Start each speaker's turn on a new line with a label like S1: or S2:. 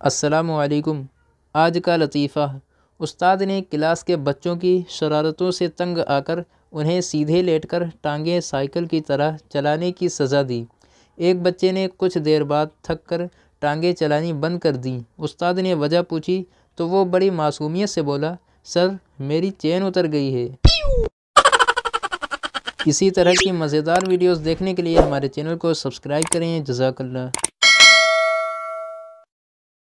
S1: असलकुम आज का लतीफ़ा, उस्ताद ने क्लास के बच्चों की शरारतों से तंग आकर उन्हें सीधे लेटकर टांगें साइकिल की तरह चलाने की सज़ा दी। एक बच्चे ने कुछ देर बाद थक कर टांगें चलानी बंद कर दी। उस्ताद ने वजह पूछी तो वो बड़ी मासूमियत से बोला, सर, मेरी चेन उतर गई है। इसी तरह की मज़ेदार वीडियोस देखने के लिए हमारे चैनल को सब्सक्राइब करें। जजाकल्ला